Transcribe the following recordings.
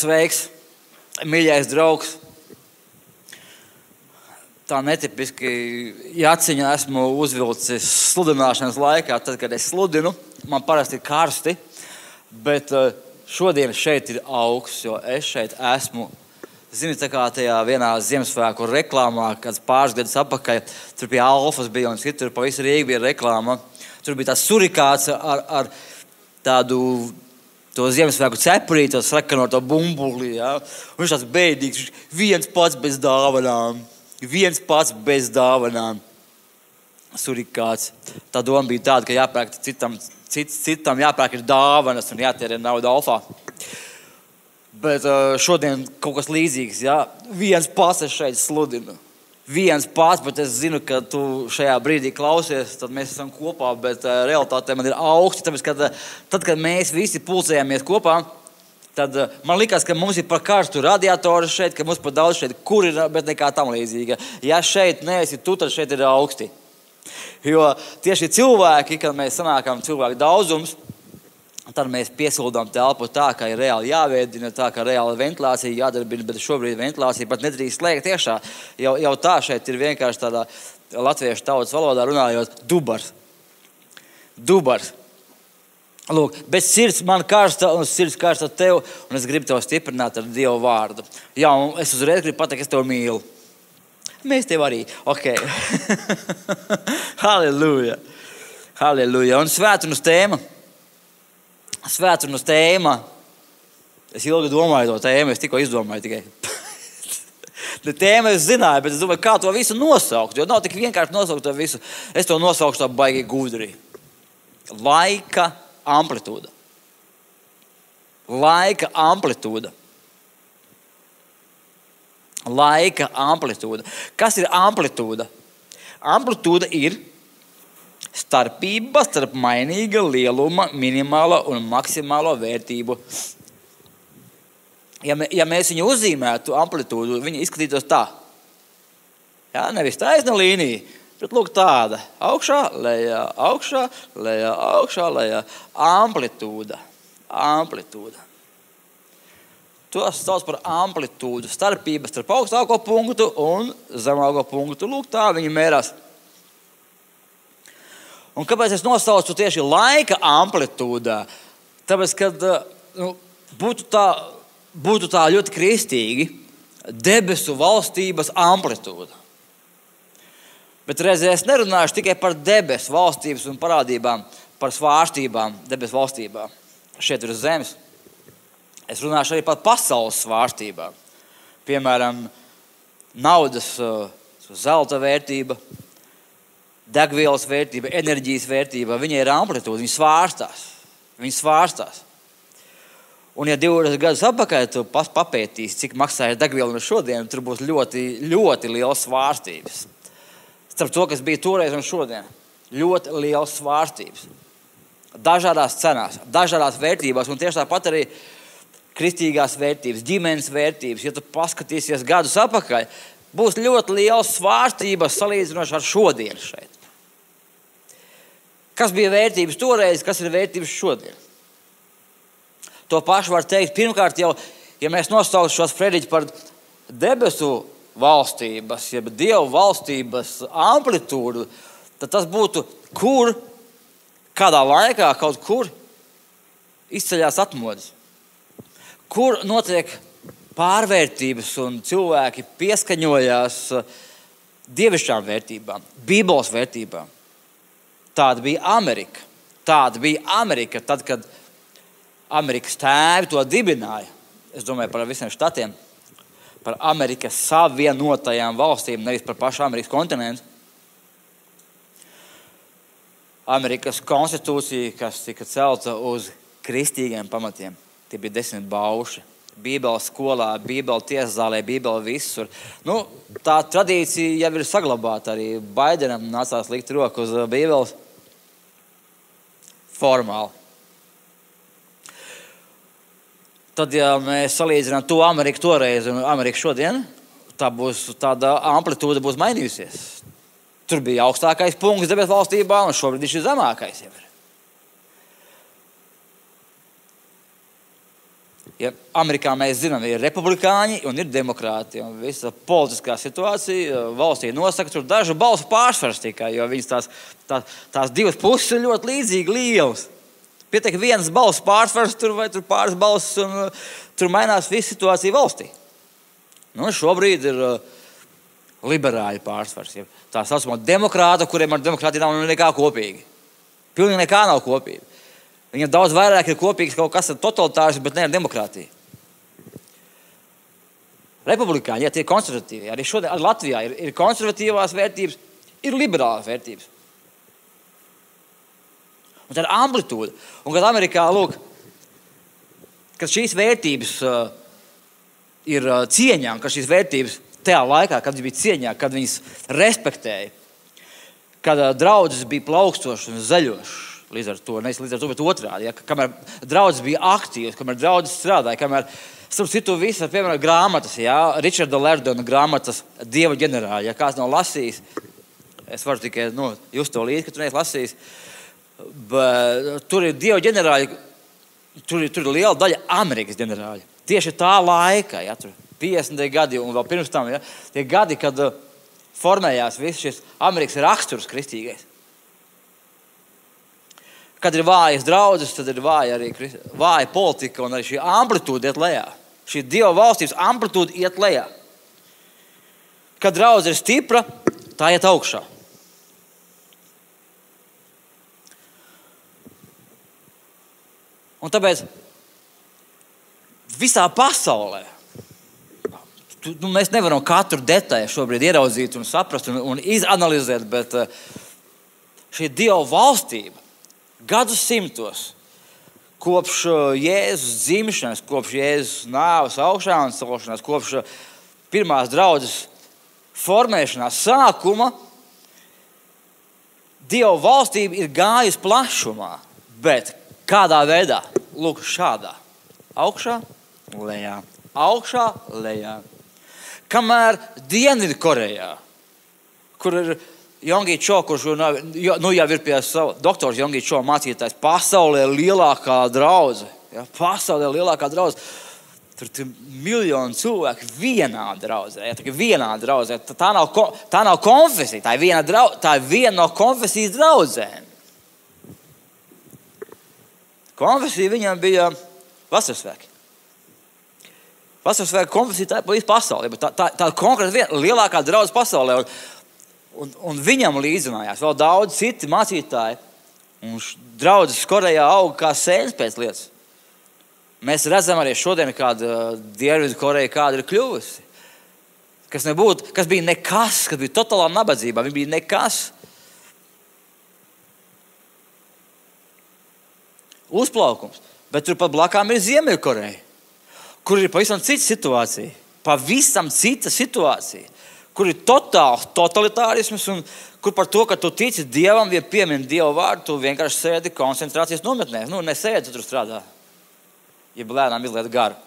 sveiks, mīļais draugs. Tā netipiski jāciņā esmu uzvilcis sludināšanas laikā, tad, kad es sludinu. Man parasti ir karsti, bet eh, šodien šeit ir augsts, jo es šeit esmu. Zini, tā kā tajā vienā Ziemassvētku reklāmā, kad pāris gadus atpakaļ tur pie Alfas bija un citur pa visu Rīgu bija reklāma. Tur bija tāds surikāts ar, ar tādu to Ziemassvētku cepurīti, to sakanoto bumbuli. Ja? Un viņš tāds bēdīgs, viens pats bez dāvanām, viens pats bez dāvanām. Surikāts. Tā doma bija tāda, ka jāpērk citam, cits, citam jāpērk ir dāvanas un jātērē nauda alfā. Bet šodien kaut kas līdzīgs. Ja? Viens pats šeit sludinu. Viens pats, bet es zinu, ka tu šajā brīdī klausies, tad mēs esam kopā. Bet uh, realitāte man ir augsti. Tāpēc, kad, uh, tad, kad mēs visi pulcējāmies kopā, tad uh, man likās, ka mums ir par karstu radiatoru šeit, ka mums par daudz šeit kur ir, bet nekā tam līdzīga. Ja šeit neesi tu, tad šeit ir augsti. Jo tieši cilvēki, kad mēs sanākam cilvēku daudzums, Tad mēs piesildām telpu tā, ka ir reāli jāveidina, tā ka reāli ventilācija jādarbina, bet šobrīd ventilācija pat nedrīkst slēgt iekšā. Jau, jau tā šeit ir vienkārši tādā latviešu tautas valodā runājot, dubars. Dubars. Lūk, bet sirds man karsta un sirds karsta tev, un es gribu tevi stiprināt ar Dieva vārdu. Jā, un es uzreiz gribu pateikt, es tevi mīlu. Mēs tevi arī. Ok. Halleluja. Halleluja. Un svētdienas tēma svētdienas tēma. Es ilgi domāju to tēmu, es tikko izdomāju tikai. Ne tēmu es zināju, bet es domāju, kā to visu nosaukt. Jo nav tik vienkārši nosaukt to visu. Es to nosaukšu tā baigi gudri. Laika amplitūda. Laika amplitūda. Laika amplitūda. Kas ir amplitūda? Amplitūda ir starpība starp mainīga lieluma, minimālo un maksimālo vērtību. Ja, mē, ja mēs viņu uzzīmētu amplitūdu, viņa izskatītos tā. Jā, nevis taisna līnija, bet lūk, tāda - augšā, lejā, augšā, lejā, augšā, lejā. Amplitūda. amplitūda. To sauc par amplitūdu. Starpība starp augstāko punktu un zemāko punktu. Lūk, tā viņi mērās. Un kāpēc es nosaucu tieši laika amplitūdā? Tāpēc, ka nu, būtu, tā, būtu tā ļoti kristīgi debesu valstības amplitūda. Bet reizē es nerunāšu tikai par debesu valstības un parādībām, par svārstībām debesu valstībā. Šeit ir zemes. Es runāšu arī par pasaules svārstībām. Piemēram, naudas, zelta vērtība, degvielas vērtība, enerģijas vērtība, viņai ir amplitūda, viņa svārstās. Viņa svārstās. Un, ja 20 gadus atpakaļ tu papētīsi, cik maksāja degviela no šodienas, tur būs ļoti, ļoti liels svārstības. Starp to, kas bija toreiz un šodien, ļoti liels svārstības. Dažādās cenās, dažādās vērtībās, un tieši tāpat arī kristīgās vērtības, ģimenes vērtības. Ja tu paskatīsies gadus atpakaļ, būs ļoti liels svārstības salīdzinoši ar šodienu šeit. Kas bija vērtības toreiz, kas ir vērtības šodien? To pašu var teikt. Pirmkārt, jau, ja mēs nosaucam šos frediķus par debesu valstības, jeb dievu valstības amplitūdu, tad tas būtu, kur kādā laikā kaut kur izceļas atmodas. Kur notiek pārvērtības un cilvēki pieskaņojās dievišķām vērtībām, Bībeles vērtībām. Tāda bija Amerika. Tāda bija Amerika, tad, kad Amerikas tēvi to dibināja. Es domāju par visiem štatiem, par Amerikas Savienotajām valstīm, nevis par pašu Amerikas kontinentu. Amerikas konstitūcija, kas tika celta uz kristīgiem pamatiem, tie bija desmit bauši. Bībeles skolā, Bībeles tiesā, Bībeles visur. Nu, tā tradīcija jau ir saglabāta. Arī Baidenam nācās likt roku uz Bībeles formāli. Tad, ja mēs salīdzinām to Ameriku toreiz un Ameriku šodien, tā būs tāda amplitūda būs mainījusies. Tur bija augstākais punkts debesu valstībā, un šobrīd viņš ir zemākais. Jau ir. Ja Amerikā mēs zinām, ir republikāņi un ir demokrāti. Un visa politiskā situācija uh, valstī nosaka dažu balsu pārsvars tikai, jo viņas tās, tā, tās divas puses ir ļoti līdzīgi lielas. Pietiek viens balss pārsvars tur vai tur pāris balss, un uh, tur mainās visa situācija valstī. Nu, šobrīd ir uh, liberāļu pārsvars. Ja tā saucamā demokrāta, kuriem ar demokrātiju nav nekā kopīga. Pilnīgi nekā nav kopīga. Viņam daudz vairāk ir kopīgs kaut kas totalitārs, bet ne ar demokrātiju. Republikāņi, ja tie ir konservatīvi, arī šodien arī Latvijā ir, ir konservatīvās vērtības, ir liberālās vērtības. Un tā ir amplitūda. Un kad Amerikā, lūk, kad šīs vērtības uh, ir uh, cieņā, ka šīs vērtības tajā laikā, kad viņas bija cieņā, kad viņas respektēja, kad uh, draudzes bija plaukstošas un zaļošas, Līdz ar to, nevis līdz ar to, bet otrādi. Ja, kamēr draugs bija aktīvs, kamēr draugs strādāja, kamēr starp citu visas, piemēram, grāmatas, ja, Richarda Lerdona grāmatas Dieva ģenerāļa, ja kāds nav lasījis, es varu tikai nu, just to līdzi, ka tu neesi lasījis, bet tur ir Dieva ģenerāļi, tur, tur ir liela daļa Amerikas ģenerāļi. Tieši tā laika, ja, tur 50. gadi un vēl pirms tam, ja, tie gadi, kad uh, formējās viss šis Amerikas raksturs kristīgais. Kad ir vājas draudzes, tad ir vāja arī vāja politika un arī šī amplitūda iet lejā. Šī dieva valstības amplitūda iet lejā. Kad draudzene ir stipra, tā iet augšā. Un tāpēc visā pasaulē nu, mēs nevaram katru detaļu šobrīd ieraudzīt un saprast un, un izanalizēt, bet eh, šī dieva valstība gadsimtos, kopš uh, Jēzus dzimšanas, kopš Jēzus nāves augšā un celšanās, kopš uh, pirmās draudzes formēšanās sākuma, Dieva valstība ir gājusi plašumā, bet kādā veidā? Lūk, šādā. Augšā, lejā, augšā, lejā. Kamēr Dienvidkorejā, kur ir Jongi Čo, kurš nu, jau ir pie sava doktora Jongi Čo mācītājs, pasaulē lielākā draudzene. Ja, pasaulē lielākā draudzene. Tur ir miljoni cilvēku vienā draudzē. Ja, vienā draudzē. Tā, nav, tā nav konfesija, tā ir viena, drau, tā ir viena no konfesijas draudzēm. Konfesija viņam bija vasarasvēki. Vasarasvēku konfesija tā ir pa visu pasauli. Tā, tā, tā ir konkrēti viena lielākā draudzene pasaulē. Un, Un, un viņam līdzinājās vēl daudz citi mācītāji. Un draudzes Korejā aug kā sēnes pēc lietas. Mēs redzam arī šodien, kāda uh, Dienvidu Koreja kāda ir kļuvusi. Kas, nebūtu, kas bija nekas, kas bija totālā nabadzībā. Viņa bija nekas. Uzplaukums. Bet turpat blakām ir Ziemeļkoreja, kur ir pavisam cita situācija. Pavisam cita situācija kur ir totāls totalitārisms, un kur par to, ka tu tici dievam, ja piemini dievu vārdu, tu vienkārši sēdi koncentrācijas nometnē. Nu, nesēdi, tu tur strādā. Ja lēnām izliet garu.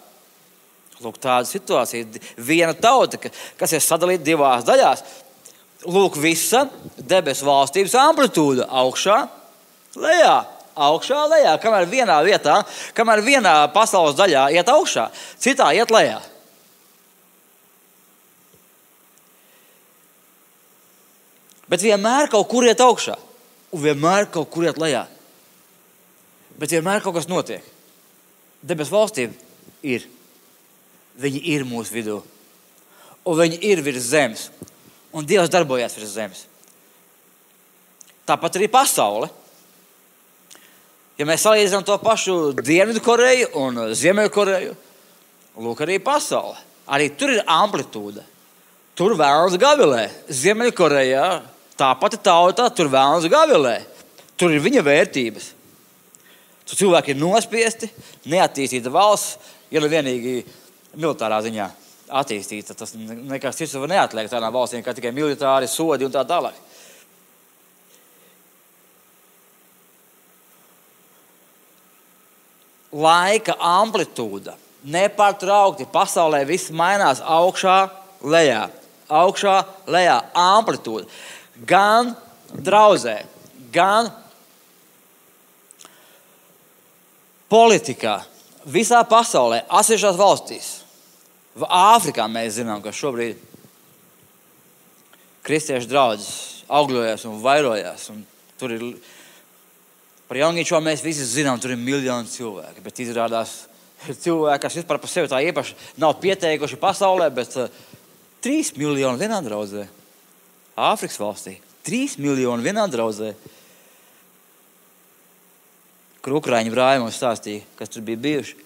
Lūk, tāda situācija. Viena tauta, kas ir sadalīta divās daļās. Lūk, visa debesu valstības amplitūda augšā, lejā. Augšā, lejā, kamēr vienā vietā, kamēr vienā pasaules daļā iet augšā, citā iet lejā. Bet vienmēr kaut kur iet augšā, un vienmēr kaut kur iet lejā. Bet vienmēr kaut kas notiek. Debesu valstība ir. Viņi ir mūsu vidū. Un viņi ir virs zemes. Un Dievs darbojas virs zemes. Tāpat arī pasaule. Ja mēs salīdzinām to pašu Dienvidkoreju un Ziemeļkoreju, lūk, arī pasaule. Arī tur ir amplitūda. Tur vēlas gavilē. Ziemeļkorejā Tā pati tauta tur vēlas gavilē. Tur ir viņa vērtības. Tur cilvēki ir nospiesti, neattīstīta valsts, ja nu vienīgi militārā ziņā attīstīta. Tas nekas cits var neatliekt tādām valstīm, kā tikai militāri sodi un tā tālāk. Laika amplitūda nepārtraukti pasaulē viss mainās augšā, lejā, augšā, lejā, amplitūda gan draudzē, gan politikā, visā pasaulē, atsevišķās valstīs, Āfrikā mēs zinām, ka šobrīd kristiešu draugs augļojas un vairojās. Un tur ir par jaunīšo mēs visi zinām, tur ir miljoni cilvēki. Bet izrādās, ir cilvēki, kas vispār par sevi tā īpaši nav pieteikuši pasaulē, bet uh, trīs miljoni vienā draudzē. Āfrikas valstī. Trīs miljoni vienā draudzē. Kur Ukrāņi brāļi mums stāstīja, kas tur bija bijuši.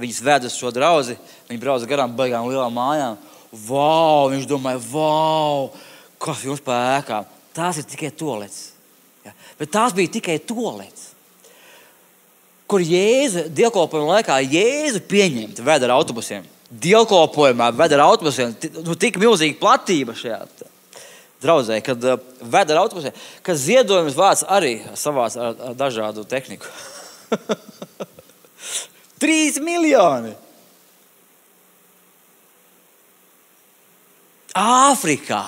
Viņas ved uz šo draugu, viņi brauc garām baigām lielām mājām. Wow! Viņš domāja, wow! Kas jums pēkā? Tās ir tikai tolets. Ja? Bet tās bija tikai tolets. Kur Jēzus dievkalpojuma laikā Jēzu pieņemta veda ar autobusiem. Dievkalpojumā veda ar autobusiem. Nu, tik milzīga platība šajā draudzē, kad uh, veda ar autobusiem, ka ziedojums vārds arī savāc ar, ar dažādu tehniku. Trīs miljoni! Āfrikā!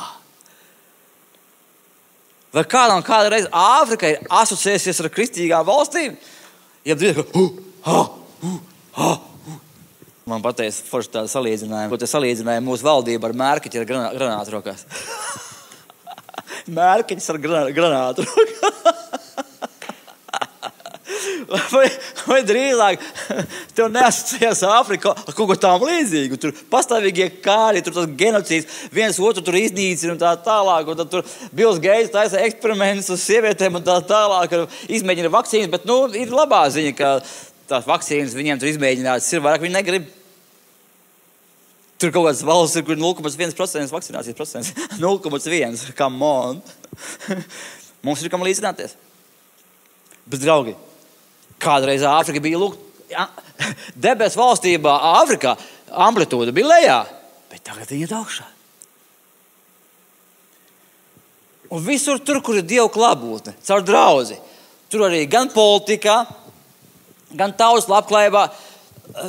Vai kādam kādreiz Āfrika ir asociējusies ar kristīgām valstīm? Ja drīz, ka, uh, uh, uh, uh. Man pateica, forši tāda salīdzinājuma, ko te salīdzināja mūsu valdība ar mērķi ar granātu rokās. Mērķis ar granātu. Vai, vai drīzāk tev neasociēs Āfrika ar kaut ko tādu līdzīgu? Tur pastāvīgie kāri, tur tas genocīds, viens otru tur iznīcina un tā tālāk. Un tur Bills Geits taisa eksperimentus uz sievietēm un tā tālāk. Izmēģina vakcīnas, bet nu, ir labā ziņa, ka tās vakcīnas viņiem tur izmēģinātas ir vairāk, viņi negrib. Tur kaut kādas valsts ir, kur 0,1% vakcinācijas procents. 0,1%. Come on! Mums ir kam līdzināties. Bet, draugi, Kādreiz Āfrika bija lūk, ja, debesu valstībā, Āfrikā amplitūda bija lejā, bet tagad viņa ir augšā. Un visur tur, kur ir Dieva klātbūtne, caur draugu, tur arī gan politikā, gan tautas labklājībā,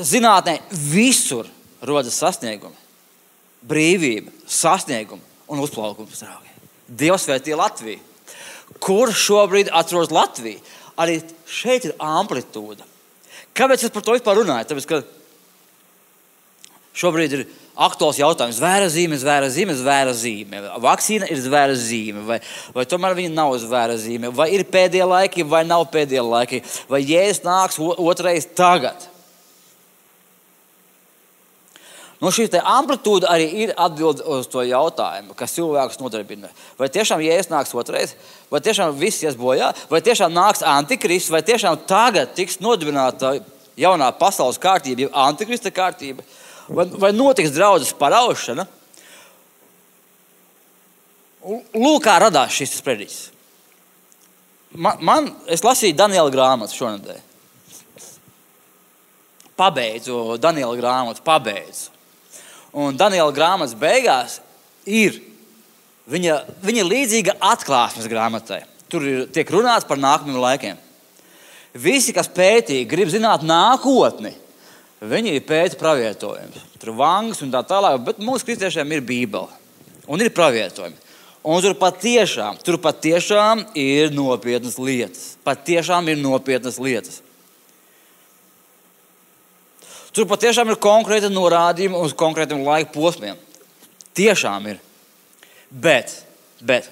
zinātnē, visur rodas sasniegumi, brīvība, sasniegumi un uzplaukums. Dievs svētī Latviju. Kur šobrīd atrodas Latvija? arī šeit ir amplitūda. Kāpēc es par to vispār runāju? Tāpēc, šobrīd ir aktuāls jautājums. Zvēra zīme, zvēra zīme, zvēra zīme. Vakcīna ir zvēra zīme, vai, vai tomēr viņa nav zvēra zīme, vai ir pēdējie laiki, vai nav pēdējie laiki, vai jēzus nāks otrais tagad. Nu, šī amplitūda arī ir atbilde uz to jautājumu, kas cilvēkus nodarbina. Vai tiešām jēzus nāks otrais, vai tiešām viss ies bojā, vai tiešām nāks antikrists, vai tiešām tagad tiks nodibināta jaunā pasaules kārtība, jau antikrista kārtība, vai, vai notiks draudzes paraušana. Lūk, kā radās šis sprediķis. Man, man, es lasīju Daniela grāmatu šonadēļ. Pabeidzu Daniela grāmatu, pabeidzu. Un Daniela grāmatas beigās ir viņa, viņa līdzīga atklāsmes grāmatai. Tur ir, tiek runāts par nākamajiem laikiem. Visi, kas pētīja, grib zināt nākotni, viņi pēta pravietojumus. Tur ir vangas un tā tālāk, bet mūsu kristiešiem ir Bībele un ir pravietojumi. Un tur patiešām, tur patiešām ir nopietnas lietas. Patiešām ir nopietnas lietas. Tur patiešām ir konkrēti norādījumi uz konkrētiem laika posmiem. Tiešām ir. Bet, bet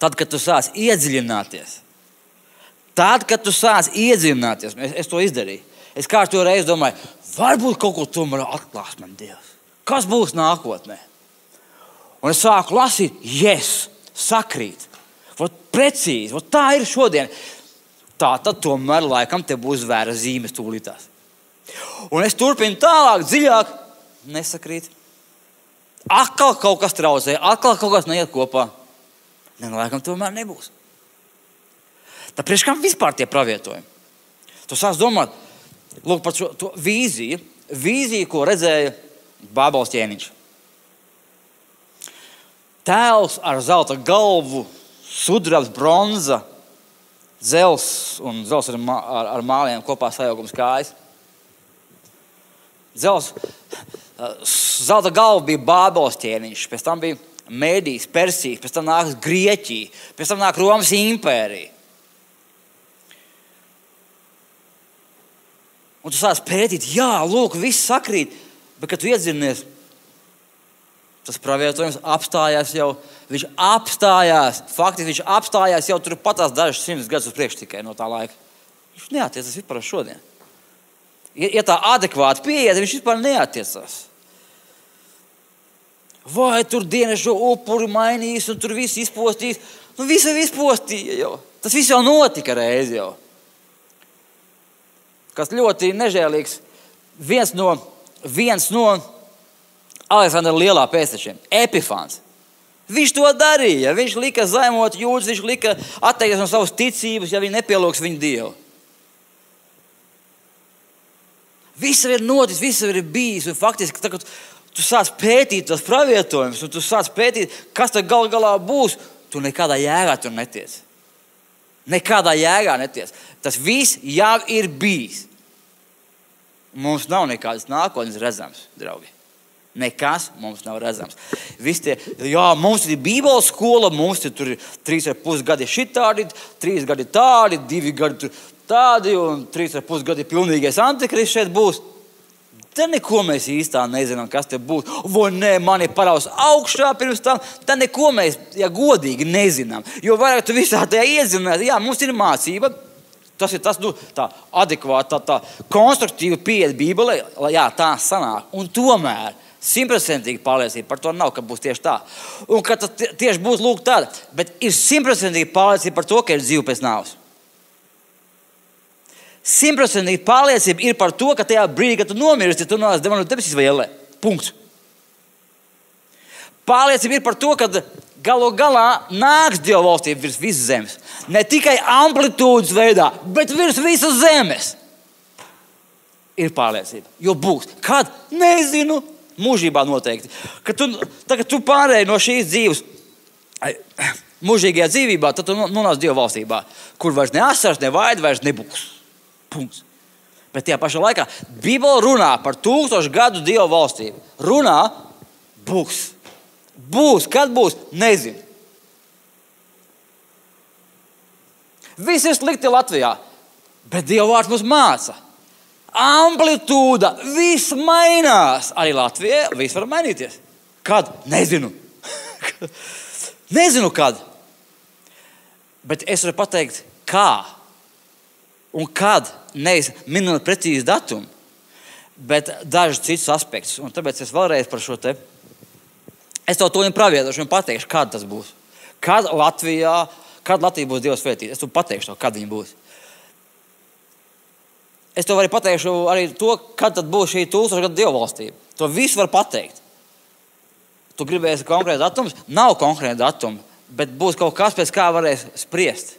tad, kad tu sāc iedziļināties, tad, kad tu sāc iedziļināties, es, es to izdarīju. Es kārtīgi reizi domāju, varbūt kaut ko tomēr atklās man Dievs. Kas būs nākotnē? Un es sāku lasīt, yes, sakrīt. Vot precīzi, vot tā ir šodien. Tā tad tomēr laikam te būs vēra zīmes tūlītās. Un es turpinu tālāk, dziļāk, nesakrīt. Atkal kaut kas traucē, atkal kaut kas neiet kopā. Ne, nu, laikam, tomēr nebūs. Tāpēc kam vispār tie pravietojumi? Tu sāc domāt lūk, par šo vīziju, vīziju, ko redzēja Bābels ķēniņš. Tēls ar zelta galvu, sudrabs, bronza, dzels un dzels ar, ar, ar māliem kopā sajaukums kājas. Zels, zelta galva bija Bābeles ķēniņš, pēc tam bija Mēdīs, Persija, pēc tam nāks Grieķija, pēc tam nāk Romas impērija. Un tu sāc pētīt, jā, lūk, viss sakrīt. Bet, kad tu iedzinies, tas pravietojums apstājās jau. Viņš apstājās, faktiski viņš apstājās jau turpat tās dažas simtas gadus uz priekšu tikai no tā laika. Viņš neatiecas vispār uz šodien. Ja, tā adekvāti pieiet, viņš vispār neatiecas. Vai tur dienas šo upuri mainīs, un tur viss izpostīs? Nu, viss jau izpostīja. Jau. Tas viss jau notika reiz jau. Kas ļoti nežēlīgs. Viens no, viens no Aleksandra lielā pēctečiem, Epifāns. Viņš to darīja. Viņš lika zaimot jūtas, viņš lika atteikties no savas ticības, ja viņi nepielūgs viņu dievu. Viss ir noticis, viss ir bijis. Faktiski, tagad tu sāc pētīt tos pravietojumus, un tu sāc pētīt, kas tad gal galā būs. Tu nekādā jēgā tur netiec. Nekādā jēgā netiec. Tas viss jau ir bijis. Mums nav nekādas nākotnes redzams, draugi. Nekas mums nav redzams. Tie, jā, mums ir Bībeles skola, mums ir tur trīs ar pus gadi šitādi, trīs gadi tādi, divi gadi tādi un trīs ar pus gadi pilnīgais antikrists šeit būs. Te neko mēs īstā nezinām, kas te būs. Vai nē, man ir paraus augšā pirms tam. Tad neko mēs, ja godīgi, nezinām. Jo vairāk tu visā tajā iedzināties, jā, mums ir mācība. Tas ir tas, nu, tā adekvāta, tā, tā konstruktīva pieeja Bībelē, lai jā, tā sanāk. Un tomēr simtprocentīgi pārliecība par to nav, ka būs tieši tā. Un ka tas tieši būs lūk tāda, bet ir simtprocentīgi pārliecība par to, ka ir dzīve pēc nāves. Simtprocentīgi pārliecība ir par to, ka tajā brīdī, kad tu nomirsti, tu nonāc demonu debesīs vai ellē. Punkts. Pārliecība ir par to, ka galu galā nāks Dieva valstība virs visas zemes. Ne tikai amplitūdas veidā, bet virs visas zemes. Ir pārliecība. Jo būs. Kad? Nezinu. Mūžībā noteikti. Kad tu, tagad tu pārēji no šīs dzīves mūžīgajā dzīvībā, tad tu nonāc Dieva valstībā, kur vairs ne asars, ne vaida vairs nebūs. Punkts. Bet tajā pašā laikā Bībele runā par tūkstošu gadu Dieva valstību. Runā, būs. Būs, kad būs, nezinu. Viss ir slikti Latvijā, bet Dieva vārds mums māca. Amplitūda, viss mainās. Arī Latvijā viss var mainīties. Kad? Nezinu. Nezinu, kad. Bet es varu pateikt, kā un kad. Nevis minot precīzi datumu, bet dažus citus aspektus. Un tāpēc es vēlreiz par šo te. Es to tuvu pravietošu un pateikšu, kad tas būs. Kad Latvijā, kad Latvija būs Dieva svētīta. Es to pateikšu, to, kad viņa būs. Es to arī pateikšu, arī to, kad būs šī tūkstoša gadu Dieva valstība. To visu var pateikt. Tu gribēsi konkrēti datumus, nav konkrēti datumi, bet būs kaut kas, pēc kā varēs spriest.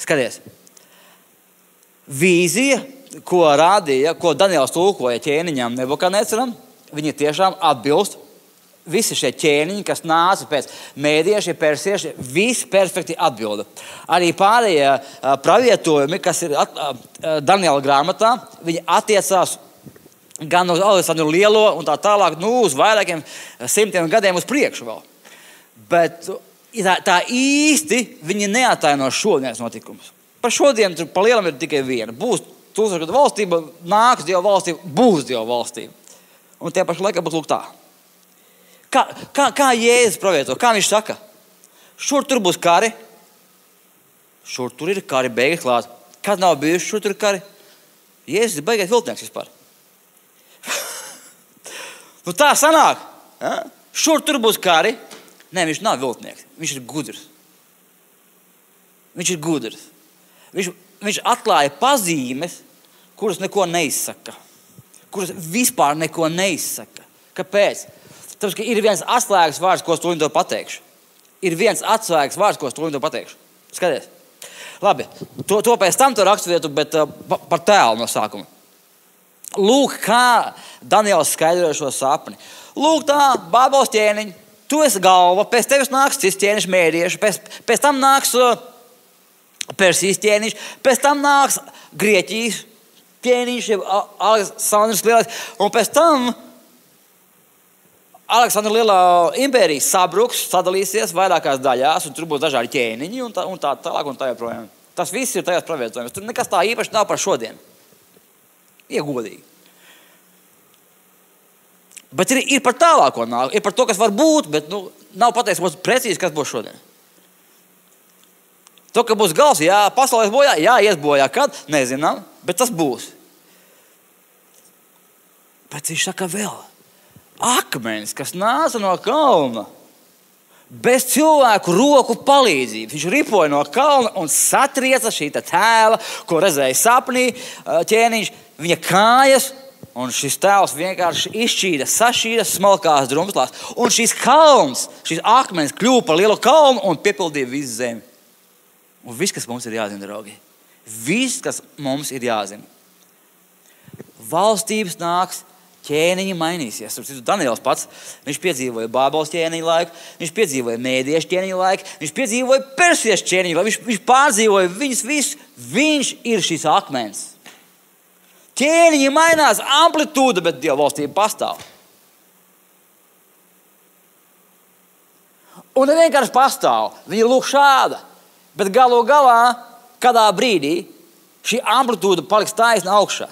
Skaties, vīzija, ko rādīja, ko Daniels tulkoja ķēniņam, Nebukadneceram, viņi tiešām atbilst. Visi šie ķēniņi, kas nāca pēc mēdieši, persieši, visi perfekti atbilda. Arī pārējie pravietojumi, kas ir at, Daniela grāmatā, viņi attiecās gan uz Aleksandru Lielo un tā tālāk, nu, uz vairākiem simtiem gadiem uz priekšu vēl. Bet tā, tā īsti viņi neataino šodienas notikumus. Par šodienu tur pa lielam ir tikai viena. Būs tūkstošu gadu valstība, nāks Dieva valstība, būs Dieva valstība. Un tie pašā laikā būs lūk tā. Kā, kā, kā Jēzus pravieto? Kā viņš saka? Šur tur būs kari. Šur tur ir kari, beigas klāt. Kad nav bijuši šur tur kari? Jēzus ir baigais viltnieks vispār. nu tā sanāk. Ja? Šur tur būs kari. Nē, viņš nav viltnieks. Viņš ir gudrs. Viņš ir gudrs. Viņš, viņš atklāja pazīmes, kuras neko neizsaka. Kuras vispār neko neizsaka. Kāpēc? Tāpēc, ka ir viens atslēgas vārds, ko es to pateikšu. Ir viens atslēgas vārds, ko es to pateikšu. Skaties, labi, to, to pēc tam tur raksturvietu, bet uh, par tēlu no sākuma. Lūk, kā Daniels skaidroja šo sapni. Lūk, tā, Bābels ķēniņš, tu esi galva, pēc tevis nāks cits ķēniņš, mērieši, pēc, pēc tam nāks uh, Persijas ķēniņš, pēc tam nāks Grieķijas ķēniņš, Aleksandrs Lielais, un pēc tam Aleksandra Lielā impērija sabruks, sadalīsies vairākās daļās, un tur būs dažādi ķēniņi un tā, un tā tālāk. Un tā joprojām. Tas viss ir tajās pravietojumos. Tur nekas tā īpaši nav par šodienu. Iegodīgi. Bet ir, ir par tālāko nākotni, ir par to, kas var būt, bet nu, nav pateicis precīzi, kas būs šodien. To, ka būs gals, jā, pasaulē bojā, jā, ies bojā, kad nezinām, bet tas būs. Bet viņš saka, vēl akmens, kas nāca no kalna. Bez cilvēku roku palīdzības. Viņš ripoja no kalna un satrieca šī tēla, ko redzēja sapnī ķēniņš, viņa kājas Un šis tēls vienkārši izšķīda, sašķīda smalkās drumzlās. Un šis kalns, šis akmens kļuva par lielu kalnu un piepildīja visu zemi. Un viss, kas mums ir jāzina, draugi, viss, kas mums ir jāzina. Valstības nāks, ķēniņi mainīsies. Tur citu Daniels pats, viņš piedzīvoja Bābeles ķēniņa laiku, viņš piedzīvoja mēdiešu ķēniņa laiku, viņš piedzīvoja persiešu ķēniņa laiku, viņš, viņš pārdzīvoja viņus visus. Viņš ir šis akmens. Ķēniņi mainās, amplitūda, bet Dieva valstība pastāv. Un ne vienkārši pastāv, viņa lūk šāda. Bet galu galā, kādā brīdī šī amplitūda paliks taisna augšā.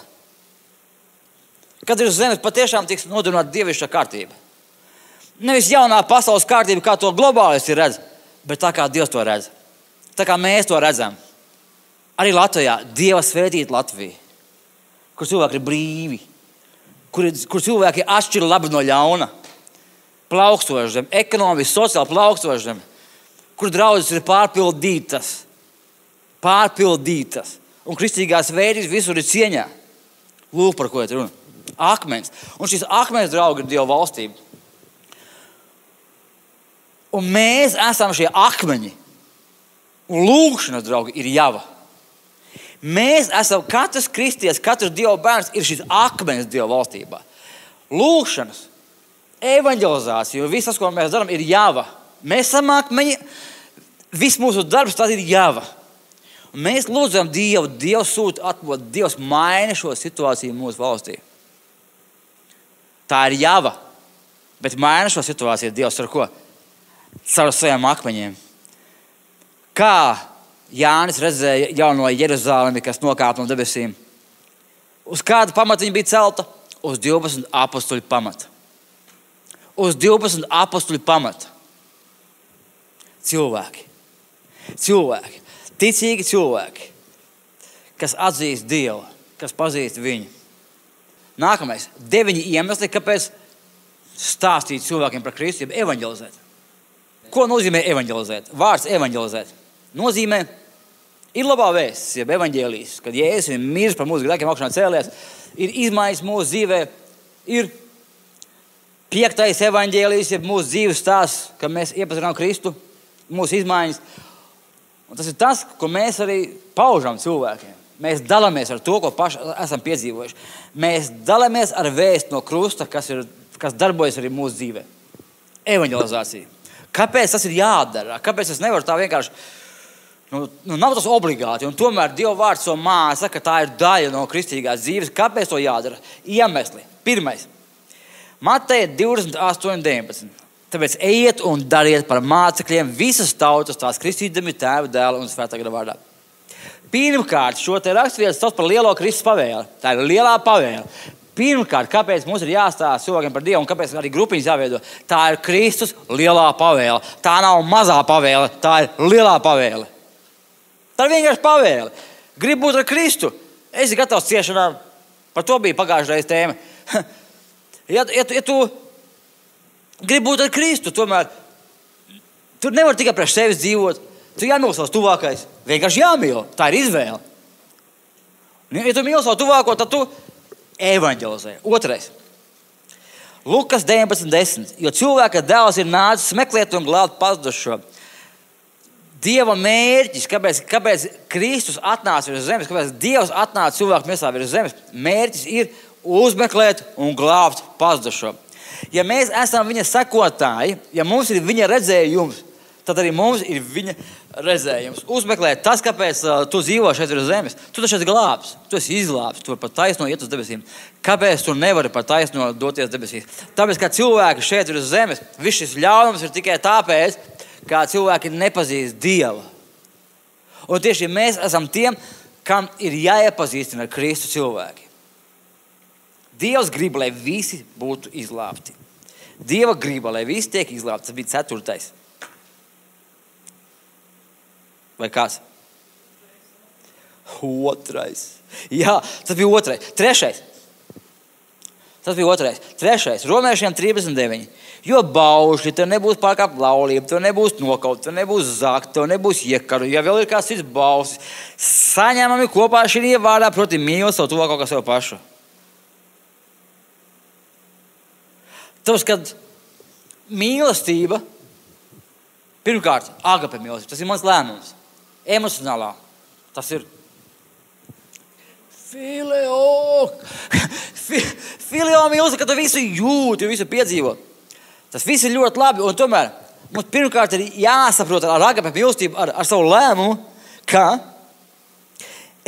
Kad ir uz zemes patiešām tiks nodrošināta dievišķa kārtība. Nevis jaunā pasaules kārtība, kā to globālisti redz, bet tā kā Dievs to redz. Tā kā mēs to redzam. Arī Latvijā Dieva svētīt Latviju kur cilvēki ir brīvi, kur, kur cilvēki atšķir labu no ļauna, plaukstoši zem, ekonomiski, sociāli plaukstoši zem, kur draudzes ir pārpildītas, pārpildītas, un kristīgās vērtības visur ir cieņā. Lūk, par ko ir runa. Akmens. Un šis akmens draugs ir Dieva valstība. Un mēs esam šie akmeņi. Un lūkšanas draugi ir java. Mēs esam katrs kristietis, katrs Dieva bērns ir šis akmens Dieva valstībā. Lūkšanas, evanģelizācija, viss, tas, ko mēs darām, ir jāva. Mēs esam akmeņi, viss mūsu darbs tas ir jāva. Un mēs lūdzam Dievu, Dievs sūta atpūtu, Dievs maina šo situāciju mūsu valstī. Tā ir jāva. Bet maina šo situāciju Dievs ar ko? Caur saviem akmeņiem. Kā Jānis redzēja jauno Jeruzalemi, kas nokāpa no debesīm. Uz kāda pamata viņa bija celta? Uz 12 apakstuļu pamata. Uz 12 apakstuļu pamata. Cilvēki, cilvēki, ticīgi cilvēki, kas atzīst Dievu, kas pazīst viņu. Nākamais - deviņi iemesli, kāpēc stāstīt cilvēkiem par Kristu, jeb evanģelizēt. Ko nozīmē evanģelizēt? Vārds evanģelizēt nozīmē, ir labā vēsts, jeb evaņģēlijas, kad Jēzus ir miris par mūsu grēkiem, augšā cēlies, ir izmaiņas mūsu dzīvē, ir piektais evaņģēlijas, jeb mūsu dzīves stāsts, kad mēs iepazinām Kristu, mūsu izmaiņas. Un tas ir tas, ko mēs arī paužam cilvēkiem. Mēs dalāmies ar to, ko paši esam piedzīvojuši. Mēs dalāmies ar vēstu no krusta, kas, ir, kas darbojas arī mūsu dzīvē. Evangelizācija. Kāpēc tas ir jādara? Kāpēc es nevaru tā vienkārši Nu, nu, nav tas obligāti, un tomēr Dieva vārds to māca, ka tā ir daļa no kristīgās dzīves. Kāpēc to jādara? Iemesli. Pirmais, Mateja 28, 19. Tāpēc ejiet un dariet par mācekļiem visas tautas, tās kristīdami tēva, dēla un svētā gara vārdā. Pirmkārt, šo te raksturvietu sauc par lielo Kristus pavēli. Tā ir lielā pavēle. Pirmkārt, kāpēc mums ir jāstāsta cilvēkiem par Dievu un kāpēc arī grupiņas jāveido? Tā ir Kristus lielā pavēle. Tā nav mazā pavēle, tā ir lielā pavēle. Tā ir vienkārši pavēle. Gribu būt ar Kristu. Es esmu gatavs ciešanām. Par to bija pagājušā reizē tēma. ja, ja, ja tu gribi būt ar Kristu, tomēr tur nevar tikai priekš sevis dzīvot. Tu jāmīl savs tuvākais. Vienkārši jāmīl. Tā ir izvēle. Ja tu mīli savu tuvāko, tad tu evanģelizē. Otrais. Lukas 19.10. Jo cilvēka dēls ir nācis meklēt un glābt pazudušo. Dieva mērķis, kāpēc, kāpēc Kristus atnāca uz zemes, kāpēc Dievs atnāca cilvēku miesā virs zemes, mērķis ir uzmeklēt un glābt pazudušo. Ja mēs esam viņa sekotāji, ja mums ir viņa redzējums, tad arī mums ir viņa redzējums. Uzmeklēt tas, kāpēc uh, tu dzīvo šeit uz zemes. Tu taču esi glābs, tu esi izglābts, tu vari pat taisno iet uz debesīm. Kāpēc tu nevari pat taisno doties debesīs? Tāpēc, ka cilvēki šeit uz zemes, viss šis ļaunums ir tikai tāpēc, kā cilvēki nepazīst Dievu. Un tieši mēs esam tiem, kam ir jāiepazīstina Kristu cilvēki. Dievs grib, lai visi būtu izglābti. Dieva griba, lai visi tiek izglābti. Tas bija ceturtais. Vai kāds? Otrais. Jā, tas bija otrais. Trešais. Tas bija otrais. Trešais. Romiešiem 39. Jo baušļi, tur nebūs pārkāpta laulība, tur nebūs nokaut, tur nebūs zakt, tur nebūs iekaru. Ja vēl ir kāds cits balss, saņemami kopā šī vārdā, proti, mīl savu tuvāko kā sev pašu. Tāpēc, kad mīlestība, pirmkārt, agape mīlestība, tas ir mans lēmums, emocionālā. Tas ir fileo, fileo mīlestība, ka tu visu jūti, visu piedzīvo. Tas viss ir ļoti labi, un tomēr mums pirmkārt ir jāsaprot ar agape mīlestību, ar, ar savu lēmumu, ka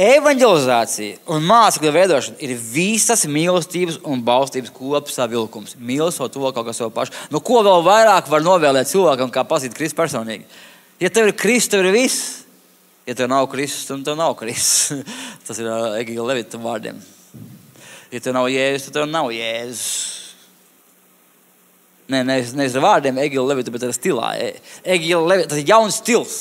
Evangelizācija un mācekļu veidošana ir visas mīlestības un balstības kopsavilkums. Mīlestība to kaut kā sev pašu. Nu, ko vēl vairāk var novēlēt cilvēkam, kā pazīt Kristus personīgi? Ja tev ir Kristus, tev ir viss. Ja tev nav Kristus, tad tev nav Kristus. Tas ir uh, Egīla Levita vārdiem. Ja tev nav Jēzus, tad tev nav Jēzus. Nē, nevis ne, ar vārdiem Egīla Levita, bet ar stilā. Egīla Levita, tas ir jauns stils.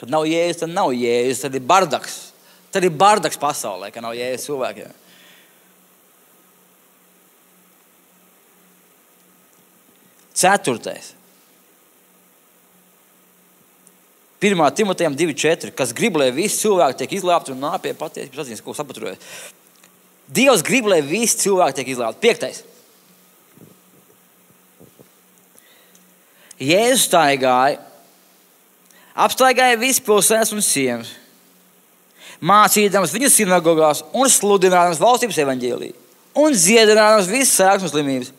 Kad nav jēzus, tad nav jēzus, tad ir bardaks. Tad ir bardaks pasaulē, ka nav jēzus cilvēkiem. Ceturtais. 1. Timotejam 2,4. Kas grib, lai visi cilvēki tiek izglābti un nāk pie patiesības atzīmes, ko saprotiet. Dievs grib, lai visi cilvēki tiek izglābti. Piektais. Jēzus staigāja apstaigāja visu pilsētas un ciemus, mācīdams viņu sinagogās un sludinādams valstības evaņģēlīju un dziedinādams visas sēklas slimības.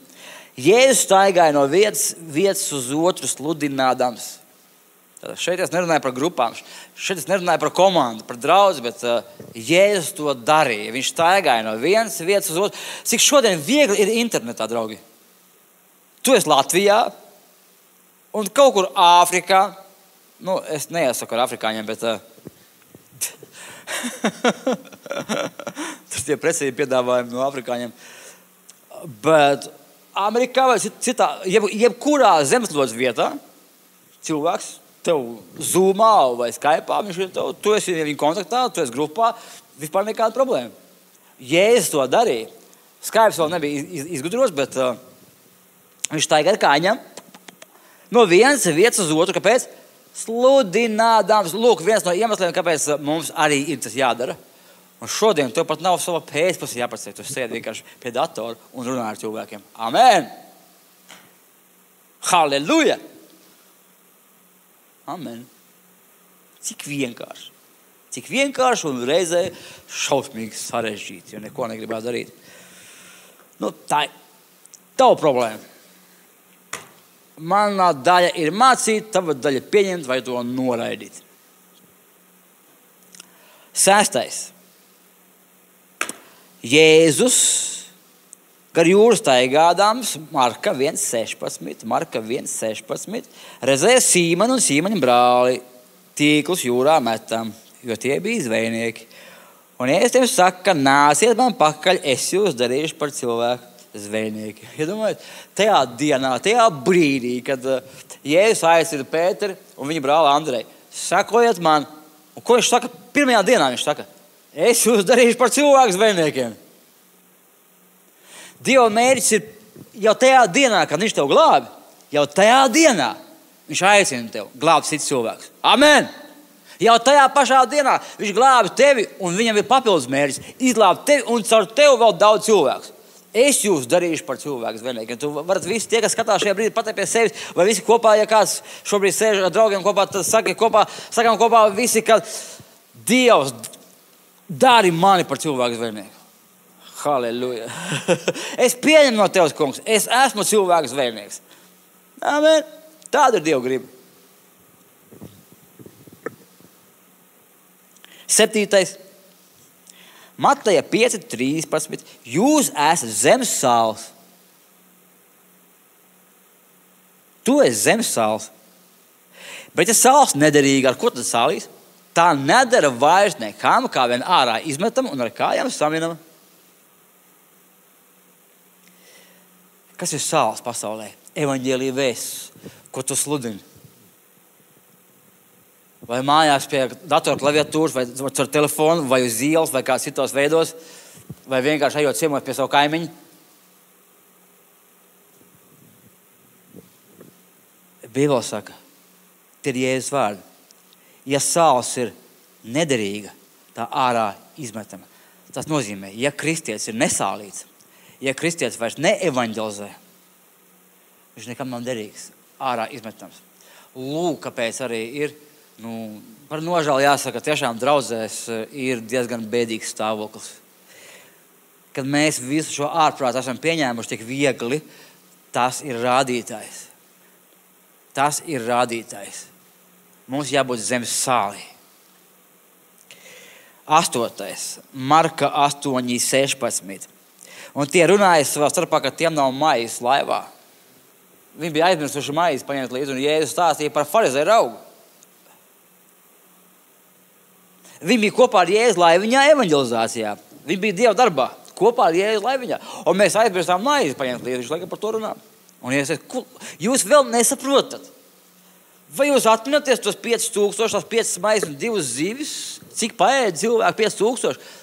Jēzus staigāja no vietas, vietas uz otru sludinādams. Tad šeit es nerunāju par grupām, šeit es nerunāju par komandu, par draugu, bet uh, Jēzus to darīja. Viņš staigāja no vienas vietas uz otru. Cik šodien viegli ir internetā, draugi? Tu esi Latvijā un kaut kur Āfrikā nu, es neiesaku ar afrikāņiem, bet uh, tas ir precīzi piedāvājumi no afrikāņiem. Bet Amerikā vai citā, jeb, jebkurā zemeslodes vietā, cilvēks tev zūmā vai skaipā, viņš ir tev, tu esi viņa kontaktā, tu esi grupā, vispār nekāda problēma. Jēzus to darīja. Skaips vēl nebija iz, izgudrots, bet uh, viņš tagad kāņem no vienas vietas uz otru. Kāpēc? Sludinādams. Lūk, viens no iemesliem, kāpēc mums arī ir tas jādara. Un šodien tev pat nav sava pēcpusē jāpasaka. Tu sēdi vienkārši pie datora un runā ar cilvēkiem. Amen! Halleluja! Amen! Cik vienkārši. Cik vienkārši un reizē šausmīgi sarežģīti, jo neko negribētu darīt. Nu, tā ir tava problēma. Manā daļa ir mācīt, tava daļa ir pieņemt vai to noraidīt. Sestais. Jēzus gar jūras taigādams, Marka 1,16. Marka 1,16. Redzēja Sīmanu un Sīmaņa brāli tīklus jūrā metam, jo tie bija zvejnieki. Un ja es tev saku, nāciet man pakaļ, es jūs darīšu par cilvēku zvejnieki. Iedomājieties, ja tajā dienā, tajā brīdī, kad uh, Jēzus aicina Pēteru un viņa brāli Andreju, sekojiet man, un ko viņš saka? Pirmajā dienā viņš saka, es jūs darīšu par cilvēku zvejniekiem. Dieva mērķis ir jau tajā dienā, kad viņš tev glābi, jau tajā dienā viņš aicina tevi glābt citus cilvēkus. Amen! Jau tajā pašā dienā viņš glābi tevi, un viņam ir papildus mērķis izglābt tevi un caur tevi vēl daudz cilvēku. Es jūs darīšu par cilvēku zvejniekiem. Jūs varat visi tie, kas skatās šajā brīdī, pateikt pie sevis, vai visi kopā, ja kāds šobrīd sēž ar draugiem kopā, tad saki kopā, sakām kopā visi, ka Dievs dari mani par cilvēku zvejnieku. Halleluja! es pieņemu no tevis, kungs, es esmu cilvēku zvejnieks. Amen. Tāda ir Dieva griba. Septītais. Mateja 5,13. Jūs esat zemes sāls. Tu esi zemes sāls. Bet, ja sāls nederīga, ar ko tad sālīs? Tā nedara vairs nekām, kā vien ārā izmetam un ar kājām saminam. Kas ir sāls pasaulē? Evangelija vēsts, ko tu sludini. Vai mājās pie datora klaviatūras, vai ar telefonu, vai uz ielas, vai kā citos veidos, vai vienkārši ejot ciemos pie savu kaimiņu. Bībelē saka, tie ir Jēzus vārdi. Ja sāls ir nederīga, tā ārā izmetama. Tas nozīmē, ja kristietis ir nesālīts, ja kristietis vairs neevanģelizē, viņš nekam nav derīgs, ārā izmetams. Lūk, kāpēc arī ir nu, par nožēlu jāsaka, tiešām draudzēs eh, ir diezgan bēdīgs stāvoklis. Kad mēs visu šo ārprātu esam pieņēmuši tik viegli, tas ir rādītājs. Tas ir rādītājs. Mums jābūt zemes sālī. Astotais, Marka 8, 16. Un tie runāja savā starpā, ka tiem nav maijas laivā. Viņi bija aizmirsuši maizi paņemt līdzi, un Jēzus stāstīja par farizēju augu. Viņi bija kopā ar Jēzu laiviņā evanģelizācijā. Viņi bija Dieva darbā kopā ar Jēzu laiviņā. Un mēs aizmirsām maizi paņemt līdzi. Viņš laikam par to runā. Un es teicu, jūs vēl nesaprotat. Vai jūs atminaties tos 5000, tās 5 maizes un 2 zivis? Cik paēda cilvēku 5000?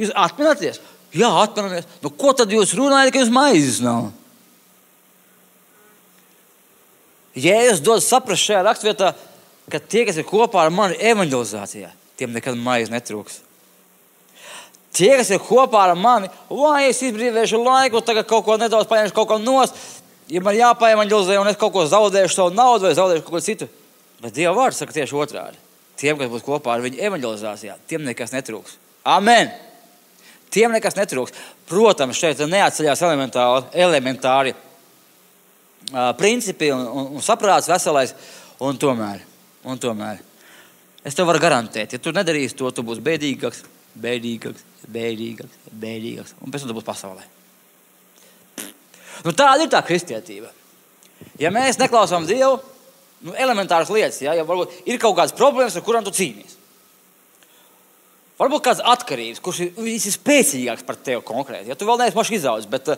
Jūs atminaties? Jā, atminamies. Nu, ko tad jūs runājat, ka jūs maizes nav? Jēzus dod saprast šajā raksturvietā, ka tie, kas ir kopā ar mani evanģelizācijā, tiem nekad maize netrūks. Tie, kas ir kopā ar mani, lai es izbrīvēšu laiku, tagad kaut ko nedaudz paņemšu, kaut ko nost, ja man jāpaevanģelizē un es kaut ko zaudēšu savu naudu vai zaudēšu kaut ko citu. Bet Dieva vārds saka tieši otrādi. Tiem, kas būs kopā ar viņu evanģelizācijā, tiem nekas netrūks. Amen! Tiem nekas netrūks. Protams, šeit neatceļās elementāri, elementāri principi un, un, un saprāts veselais. Un tomēr, un tomēr es tev varu garantēt, ja tu nedarīsi to, tu būsi bēdīgāks, bēdīgāks, bēdīgāks, bēdīgāks un pēc tam tu būsi pasaulē. Nu, tāda ir tā kristietība. Ja mēs neklausām Dievu, nu, elementāras lietas, ja, ja varbūt ir kaut kādas problēmas, ar kurām tu cīnīsies. Varbūt kāds atkarības, kurš ir, ir spēcīgāks par tevi konkrēti. Ja tu vēl neesi izaudzis, bet,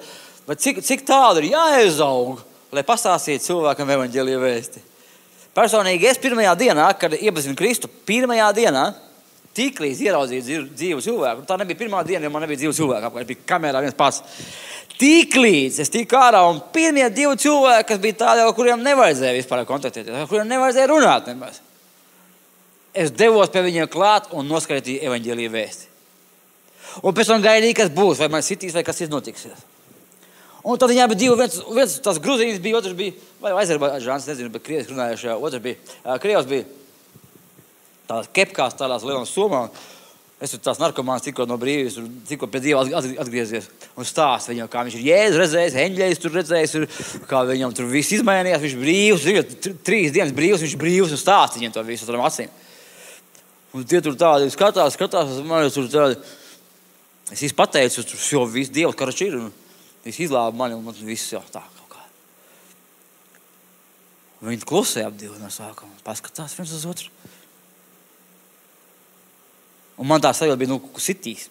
bet cik, cik tālu ir jāizaug, lai pastāstītu cilvēkam evaņģēlīju vēsti. Personīgi es pirmajā dienā, kad iepazinu Kristu, pirmajā dienā, tiklīdz ieraudzīju dzīvu cilvēku, tā nebija pirmā diena, jo man nebija dzīvu cilvēku apkārt, bija kamerā viens pats. Tiklīdz es tiku ārā, un pirmie divi cilvēki, kas bija tādi, ar kuriem nevajadzēja vispār kontaktēties, ar kuriem nevajadzēja runāt nemaz. Es devos pie viņiem klāt un noskaitīju evaņģēlīju vēsti. Un pēc tam gaidīju, kas būs, vai man sitīs, vai kas notiksies. Un tad viņam bija divi, viens, viens tas grūzīnis bija, otrs bija, Azerbaidžāns, nezinu, bet krievis runājuši, otrs bija, krievs bija tādās kepkās, tādās lielās somās. Es tur tās narkomāns tikko no brīvības, tikko pie Dieva atgriezies un stāst viņam, kā viņš ir jēzus redzējis, eņģeļus tur redzējis, tur, kā viņam tur viss izmainījās, viņš brīvs, viņš trīs dienas brīvs, viņš brīvs un stāst viņam to visu ar acīm. Un tie tur tādi skatās, skatās, man tur tādi, es izpateicu, tur jau viss Dievs karač ir. Un, Viņš izlāpa mani un man viss jau tā kaut kā. Viņi klusēja ap divu no sākuma. Paskatās viens uz otru. Un man tā sajūta bija, nu, sitīs.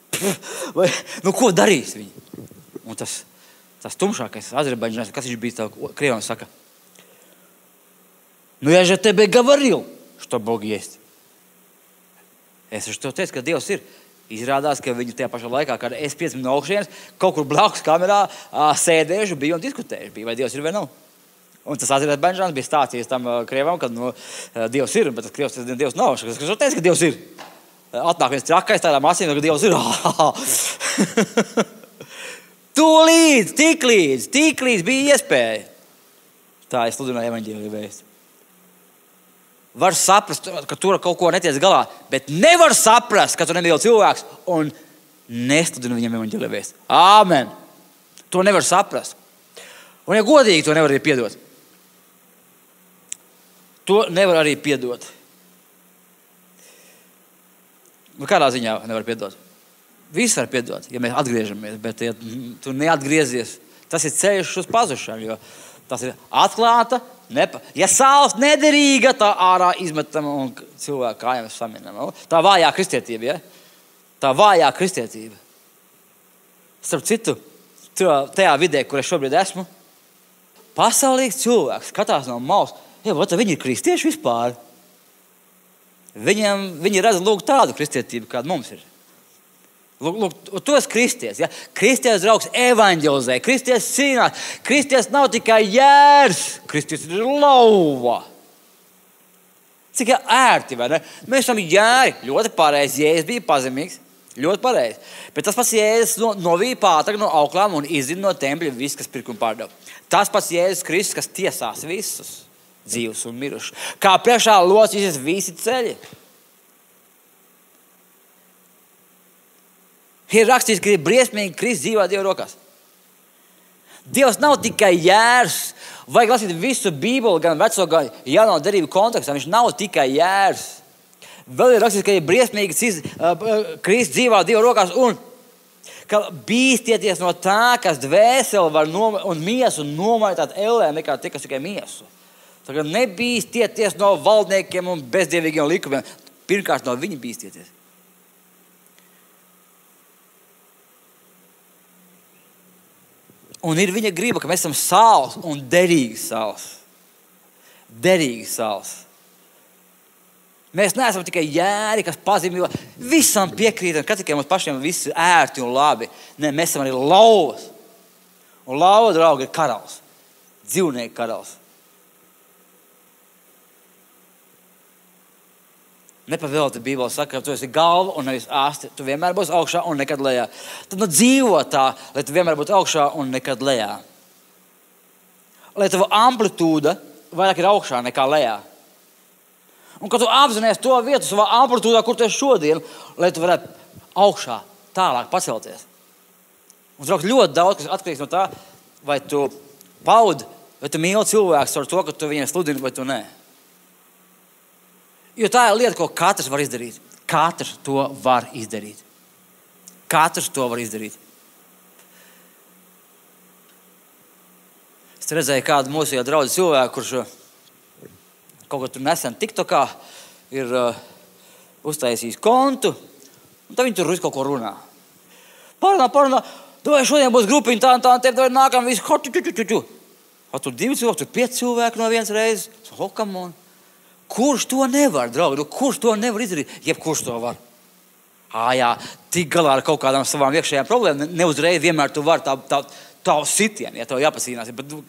Vai, nu, ko darīs viņi? Un tas, tas tumšākais azerbaidžānis, kas viņš bija, krievam saka. Nu, я же тебе говорил, что Бог есть. Es jau teicu, ka Dievs ir. Izrādās, ka viņi tajā pašā laikā, kad es piecinu no augšas, kaut kur blakus kamerā sēdējuši, bija un diskutējuši, bija, vai Dievs ir vai nav. Un tas atzīmēs Benžāns bija stāstījis tam krievam, ka nu, Dievs ir, bet tas krievs tas Dievs nav. Es teicu, ka Dievs ir. Atnāk viens trakais tādām acīm, ka Dievs ir. Tūlīt, tik līdz, tik līdz bija iespēja. Tā es sludināju evaņģēlīju vēstu var saprast, ka tur kaut ko netiek galā, bet nevar saprast, ka tu nemīli cilvēks un nestudini viņam evaņģēlīju vēstu. Āmen! To nevar saprast. Un, ja godīgi, to nevar arī piedot. To nevar arī piedot. Nu, kādā ziņā nevar piedot? Viss var piedot, ja mēs atgriežamies, bet ja tu neatgriezies, Tas ir ceļš uz pazušanu. Tas ir atklāta. Nepa. Ja sāls nederīga, tā ārā izmetama un cilvēku kājām saminama. Tā vājā kristietība. Ja? Tā vājā kristietība. Starp citu, tajā vidē, kur es šobrīd esmu, pasaulīgs cilvēks skatās no malas. Viņi ir kristieši vispār. Viņiem, viņi redz tādu kristietību, kāda mums ir. Lūk, lūk, tu esi kristietis. Ja? Kristietis draugs evanģelizē, kristietis cīnās. Kristietis nav tikai jērs, kristietis ir lauva. Cik ērti, vai ne? Mēs esam jēri. Ļoti pareizi. Jēzus bija pazemīgs. Ļoti pareizi. Bet tas pats Jēzus no, novīja pātagu no auklām un izzina no tempļa visu, kas pirk un pārdeva. Tas pats Jēzus Kristus, kas tiesās visus dzīvus un mirušus. Kā priekšā locīsies visi ceļi. Ir rakstīts, ka ir briesmīgi krist dzīvā Dieva rokās. Dievs nav tikai jērs. Vajag lasīt visu Bībeli, gan veco, gan jauno derību kontekstā. Viņš nav tikai jērs. Vēl ir rakstīts, ka ir briesmīgi krist dzīvā Dieva rokās. Un ka bīstieties no tā, kas dvēseli var nomainīt, un miesu nomainīt ellē, nekā tie, kas tikai miesu. Tagad nebīstieties no valdniekiem un bezdievīgiem likumiem. Pirmkārt, no viņa bīstieties. Un ir viņa griba, ka mēs esam sāls un derīgs sāls. Derīgs sāls. Mēs neesam tikai jēri, kas pazīmē, visam piekrītam, ka tikai mums pašiem viss ir ērti un labi. Nē, mēs esam arī lauvas. Un lauva draugi ir karalis, dzīvnieku karalis. Nepavēlti Bībelē saka, ka tu esi galva un nevis asti. Tu vienmēr būsi augšā un nekad lejā. Tad nu, dzīvo tā, lai tu vienmēr būtu augšā un nekad lejā. Lai tava amplitūda vairāk ir augšā nekā lejā. Un kad tu apzinājies to vietu savā amplitūdā, kur tu esi šodien, lai tu varētu augšā, tālāk pacelties. Un draugs, ļoti daudz kas atkarīgs no tā, vai tu paudi, vai tu mīli cilvēku ar to, ka tu viņiem sludini vai tu nē. Jo tā ir lieta, ko katrs var izdarīt. Katrs to var izdarīt. Katrs to var izdarīt. Es redzēju kādu mūsu draugu cilvēku, kurš uh, kaut ko tur nesen TikTokā ir uh, uztaisījis kontu, un tad viņi tur kaut ko runā. Parunā, parunā, vai šodien būs grupiņa tā un tā, un tā, vai nākamā visu, ho, ču, ču, ču, ču. O, tur divi cilvēki, tur pieci cilvēki no vienas reizes. Hokamon. Kurš to nevar, draugi? Nu, kurš to nevar izdarīt? Jebkurš to var. À, jā, tik galā ar kaut kādām savām iekšējām problēmām. Ne uzreiz vienmēr tu vari tā, tā, tā sitienu, ja tev jāpasīnās. Bet, nu,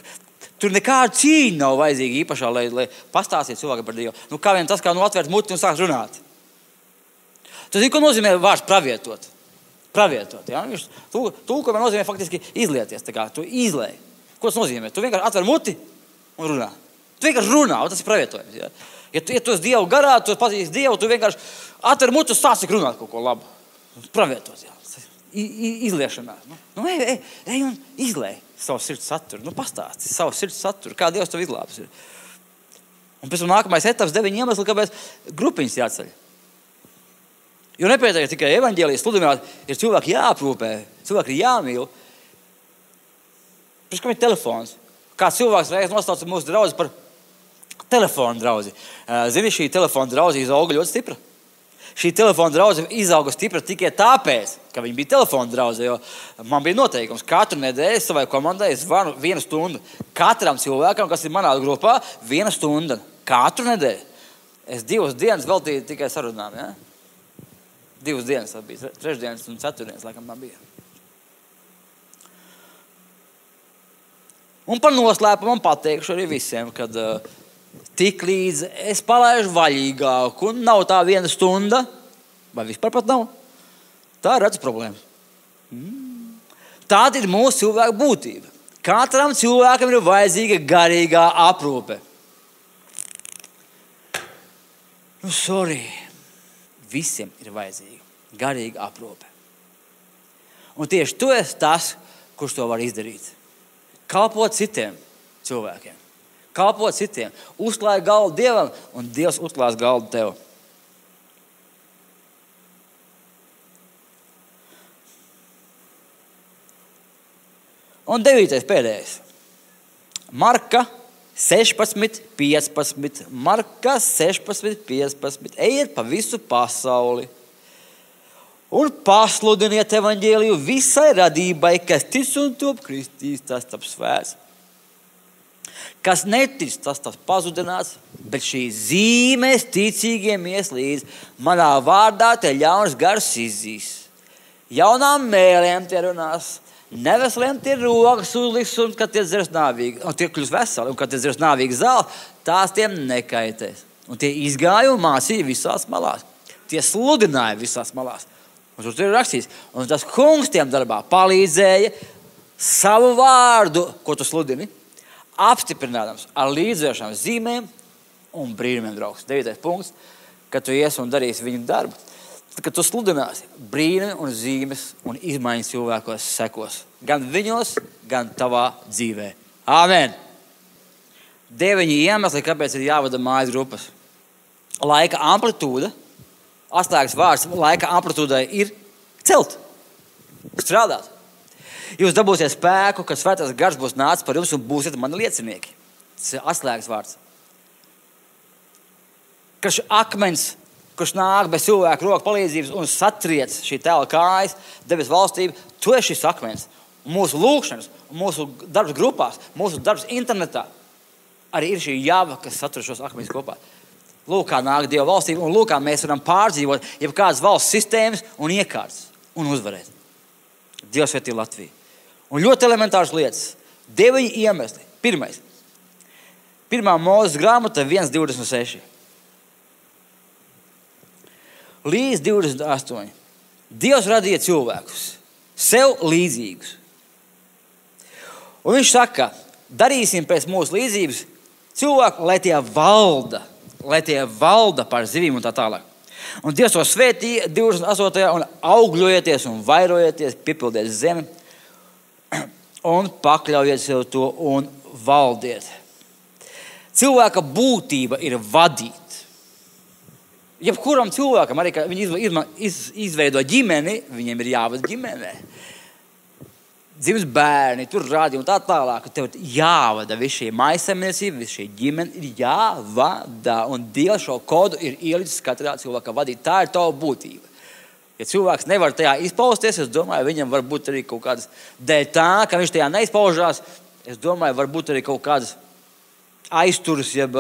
tur nekāda cīņa nav vajadzīga īpašā, lai, lai pastāstītu cilvēkam par Dievu. Nu, kā vien tas, kā nu atvērt muti un sākt runāt. Tas zini, ko nozīmē vārds pravietot. Pravietot. Ja? Viņš tūkojumā nozīmē faktiski izlieties. Kā, tu izlēji. Ko tas nozīmē? Tu vienkārši atver muti un runā. Tu vienkārši runā, un tas ir pravietojums. Ja? Ja tu, ja tu esi Dievu garā, tu pazīsti Dievu, tu vienkārši atver mutu un sāc runāt kaut ko labu. Pravietot, jā. Izliešanā. Nu, nu, ej, ej, ej un izlēj savu sirds saturu. Nu, pastāsti savu sirds saturu, kā Dievs tev izglābs. Un pēc tam nākamais etaps, deviņi iemesli, kāpēc grupiņas jāceļ. Jo nepietiek tikai evanģēlijas sludināt, ir cilvēki jāaprūpē, cilvēki ir jāmīl. Pēc kam ir telefons? Kā cilvēks reiz nosauca mūsu draugus par telefona draugu. Zini, šī telefona drauga izauga ļoti stipra. Šī telefona drauga izauga stipra tikai tāpēc, ka viņa bija telefona drauga. Man bija noteikums, ka katru nedēļu savai komandai zvanu vienu stundu. Katram cilvēkam, kas ir manā grupā, viena stunda. Katru nedēļu. Es divas dienas veltīju tikai sarunām. Ja? Divas dienas, tas bija trešdienas un ceturtdienas, laikam, man bija. Un par noslēpumu pateikšu arī visiem, kad uh, tik līdz es palaidu vaļīgāku, un nav tā viena stunda, vai vispār pat nav. Tā ir redzama problēma. Mm. Tāda ir mūsu cilvēka būtība. Katram cilvēkam ir vajadzīga garīgā aprūpe. Nu, sorry. Visiem ir vajadzīga garīga aprūpe. Un tieši tu esi tas, kurš to var izdarīt. Kalpot citiem cilvēkiem kalpo citiem, uzklāj galdu Dievam, un Dievs uzklās galdu tev. Un devītais pēdējais. Marka 16, 15. Marka 16, 15. Ejiet pa visu pasauli un pasludiniet evaņģēliju visai radībai, kas tic un top kristīs, tas taps svēts. Kas netic, tas tas pazudinās, bet šīs zīmēs ticīgiem ies līdzi. Manā vārdā te ļauns gars izzīs. Jaunām mēlēm tie runās, neveseliem tie rokas uzliks, un kad tie dzers nāvīgi, un tie kļūs veseli, un kad tie dzers nāvīgi zāli, tās tiem nekaitēs. Un tie izgāja un mācīja visās malās. Tie sludināja visās malās. Un tur ir rakstīts, un tas kungs tiem darbā palīdzēja savu vārdu, ko tu sludini, apstiprinādams ar līdzējušām zīmēm un brīnumiem, draugs. Devītais punkts, kad tu iesi un darīsi viņu darbu. Tad, kad tu sludināsi brīnumi un zīmes un izmaiņas cilvēkos sekos. Gan viņos, gan tavā dzīvē. Āmen! Deviņi iemesli, kāpēc ir jāvada mājas grupas. Laika amplitūda Astāks vārds laika amplitūdai ir celt, strādāt. Jūs dabūsiet spēku, ka svētais gars būs nācis par jums un būsiet mani liecinieki. Tas ir atslēgas vārds. Kas akmens, kurš nāk bez cilvēka roku palīdzības un satriec šī tēla kājas, debesu valstību, tu esi šis akmens. Mūsu lūgšanas, mūsu darbs grupās, mūsu darbs internetā arī ir šī java, kas satur šos akmeņus kopā. Lūk, kā nāk Dieva valstība, un lūk, kā mēs varam pārdzīvot jebkādas valsts sistēmas un iekārtas un uzvarēt. Dievs svētī Latviju. Un ļoti elementāras lietas. Deviņi iemesli. Pirmais. Pirmā mūzes grāmata 1,26. Līdz 28. Dievs radīja cilvēkus, sev līdzīgus. Un viņš saka, darīsim pēc mūsu līdzības cilvēku, lai tie valda lai tie valda pār zivīm un tā tālāk. Un Dievs to svētīja 28. un augļojieties un vairojieties, piepildiet zemi un pakļaujiet sev to un valdiet. Cilvēka būtība ir vadīt. Jebkuram cilvēkam, arī kad viņi izveido ģimeni, viņiem ir jāvada ģimenei dzimis bērni, tur rādīja un tā tālāk. Tev ir jāvada viss šī maisaimniecība, viss šī ģimene ir jāvada. Un Dievs šo kodu ir ielicis katrā cilvēkā vadīt. Tā ir tava būtība. Ja cilvēks nevar tajā izpausties, es domāju, viņam var būt arī kaut kādas dēļ tā, ka viņš tajā neizpaužās. Es domāju, varbūt arī kaut kādas aizturas, jeb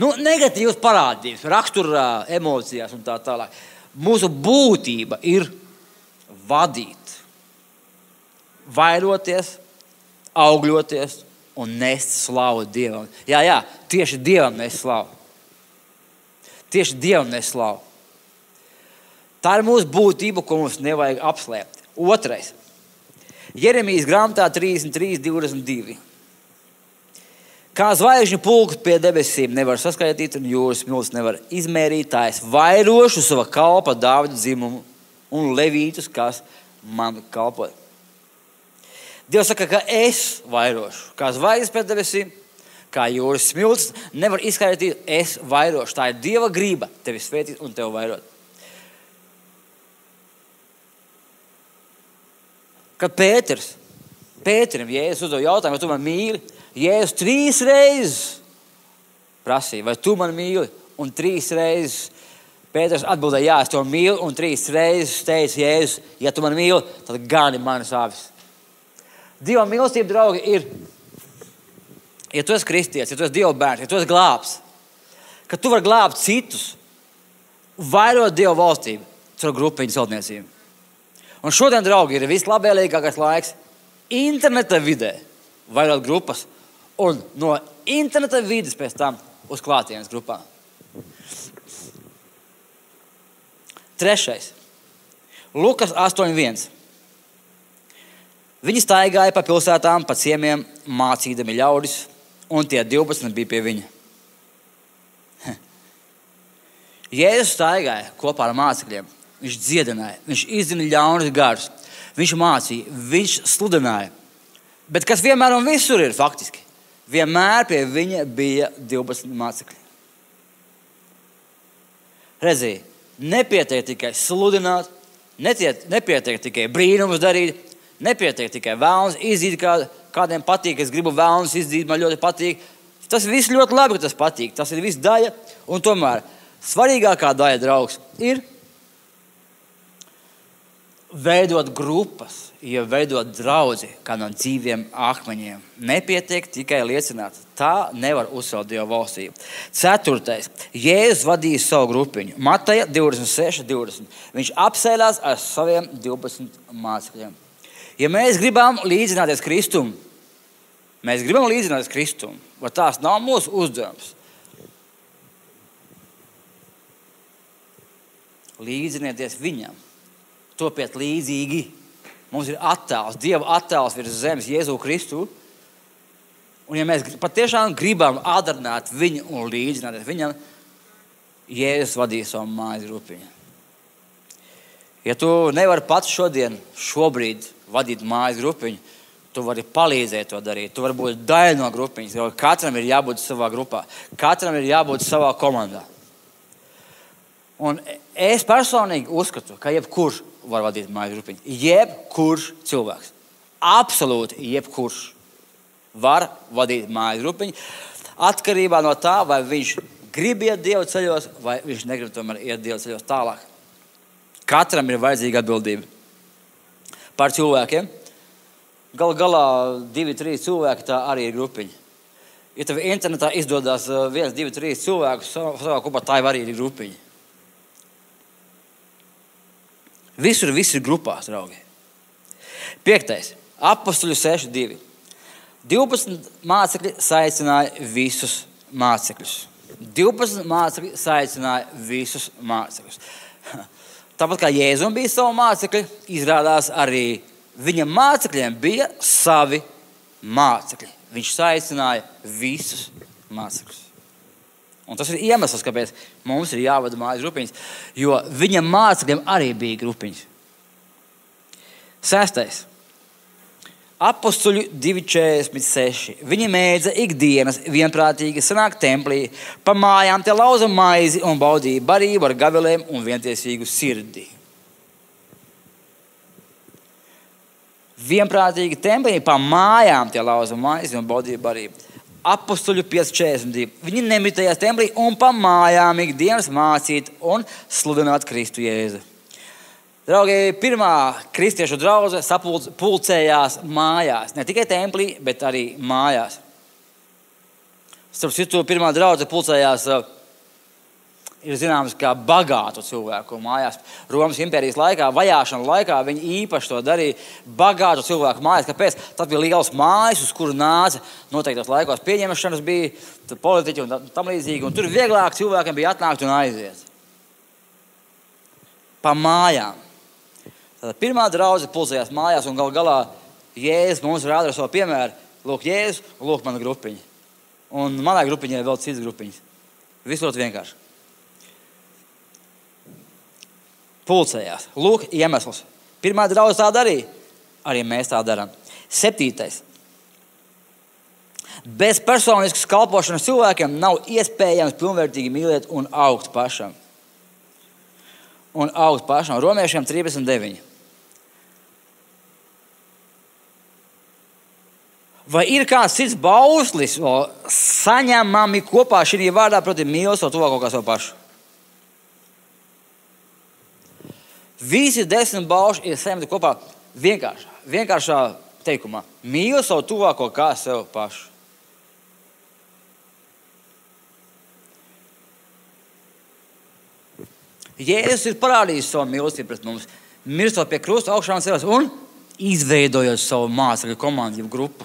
nu, negatīvas parādības, raksturā, emocijās un tā tālāk. Mūsu būtība ir vadīt vairoties, augļoties un nest slavu Dievam. Jā, jā, tieši Dievam mēs slavu. Tieši Dievam mēs slavu. Tā ir mūsu būtība, ko mums nevajag apslēpt. Otrais. Jeremijas grāmatā 33, 22. Kā zvaigžņu pulks pie debesīm nevar saskaitīt, un jūras milts nevar izmērīt, tā es vairošu sava kalpa Dāvida dzimumu un levītus, kas man kalpoja. Dievs saka, ka es vairošu, kā zvaigznes pēc debesīm, kā jūras smilts. Nevar izskaidrot, es vairošu. Tā ir Dieva grība tevi svētīt un tevi vairot. Kad Pēters, Pēterim, Jēzus uzdeva jautājumu, vai tu man mīli, Jēzus trīs reizes prasīja, vai tu man mīli, un trīs reizes Pēters atbildēja, jā, es to mīlu, un trīs reizes teica, Jēzus, ja tu man mīli, tad gani manas avis. Dieva mīlestība, draugi, ir, ja tu esi kristietis, ja tu esi Dieva bērns, ja tu esi glābs, ka tu vari glābt citus, vairot Dieva valstību caur grupiņu celtniecību. Un šodien, draugi, ir vislabākais laiks interneta vidē, vairot grupas, un no interneta vidas pēc tam uz klātienes grupām. Trešais. Lukas 8.1. Viņi staigāja pa pilsētām, pa ciemiem, mācīdami ļaudis, un tie 12 bija pie viņa. Jēzus staigāja kopā ar mācekļiem. Viņš dziedināja, viņš izzina ļaunus garus, viņš mācīja, viņš sludināja. Bet kas vienmēr un visur ir faktiski? Vienmēr pie viņa bija 12 mācekļi. Redziet, nepietiek tikai sludināt, netiet, nepietiek tikai brīnumus darīt, Nepietiek tikai vēlams izdīt, kā, kādiem patīk. Es gribu vēlams izdīt, man ļoti patīk. Tas viss ļoti labi, ka tas patīk. Tas ir viss daļa. Tomēr svarīgākā daļa, draugs, ir veidot grupas, ja veidot draugu kā no dzīviem akmeņiem. Nepietiek tikai liecināt. Tā nevar uzsākt Dieva valstību. Ceturtais. Jēzus vadīja savu grupiņu. Mateja 26, 20. Viņš apsēlās ar saviem 12 mācekļiem. Ja mēs gribam līdzināties Kristum, mēs gribam līdzināties Kristum, vai tās nav mūsu uzdevums? Līdzinieties viņam topiet līdzīgi. Mums ir attēls, Dieva attēls virs zemes, Jēzu Kristu. Un, ja mēs patiešām gribam atdarināt viņu un līdzināties viņam, Jēzus vadīja savu mājas grupiņu. Ja tu nevari pats šodien, šobrīd vadīt mājas grupiņu, tu vari palīdzēt to darīt. Tu vari būt daļa no grupiņas. Katram ir jābūt savā grupā, katram ir jābūt savā komandā. Un es personīgi uzskatu, ka jebkurš var vadīt mājas grupiņu. Jebkurš cilvēks, absolūti jebkurš, var vadīt mājas grupiņu. Atkarībā no tā, vai viņš grib iet Dieva ceļos, vai viņš negrib tomēr iet Dieva ceļos tālāk. Katram ir vajadzīga atbildība par cilvēkiem. Galu galā divi, trīs cilvēki tā arī ir grupiņa. Ja tev internetā izdodas uh, viens, divi, trīs cilvēkus savā kopā, tā arī ir grupiņa. Visur viss ir grupās, draugi. Piektais. Apostoli 6.2. 12 mācekļi saicināja visus mācekļus. 12 mācekļi saicināja visus mācekļus. Tāpat kā Jēzum bija savi mācekļi, izrādās arī viņa mācekļiem bija savi mācekļi. Viņš saicināja visus mācekļus. Un tas ir iemesls, kāpēc mums ir jāvada mājas grupiņas, jo viņa mācekļiem arī bija grupiņas. Sestais. Apostoli 2,46. Viņi mēdza ikdienas vienprātīgi sanākt templī, pa mājām te lauza maizi un baudīja barību ar gavilēm un vientiesīgu sirdi. Vienprātīgi templī, pa mājām te lauza maizi un baudīja barību apakstuļu 542. Viņi nemitējās templī un pa mājām ikdienas mācīt un sludināt Kristu Jēzu. Draugi, pirmā kristiešu draudzene sapulcējās mājās. Ne tikai templī, bet arī mājās. Starp citu, pirmā draudzene pulcējās uh, ir zināms, kā bagātu cilvēku mājās. Romas impērijas laikā, vajāšana laikā viņi īpaši to darīja. Bagātu cilvēku mājās. Kāpēc? Tas bija liels mājas, uz kuru nāca noteiktos laikos pieņemšanas, bija politiķi un tam līdzīgi. Un tur vieglāk cilvēkiem bija atnākt un aiziet. Pa mājām. Tad pirmā draudzene pulcējās mājās un gal galā Jēzus mums rāda ar savu piemēru. Lūk, Jēzus, lūk, mana grupiņa. Un manā grupiņā ir vēl citas grupiņas. Viss ļoti vienkārši. Pulcējās. Lūk, iemesls. Pirmā draudzene tā darīja, arī mēs tā darām. Septītais. Bez personiskas kalpošanas cilvēkiem nav iespējams pilnvērtīgi mīlēt un augt pašam. Un augt pašam. Romiešiem 39. Vai ir kāds cits bauslis, saņemami kopā šī vārdā, proti, mīlestība to tuvāko kā savu pašu? Visi desmit bauši ir saimti kopā vienkāršā, vienkāršā teikumā. Mīli savu tuvāko kā sev pašu. Jēzus ir parādījis savu mīlestību pret mums, mirstot pie krusta augšām sevis un izveidojot savu mācekļu komandu, grupu.